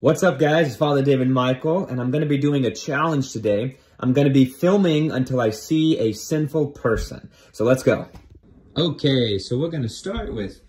What's up guys, it's Father David Michael, and I'm going to be doing a challenge today. I'm going to be filming until I see a sinful person. So let's go. Okay, so we're going to start with,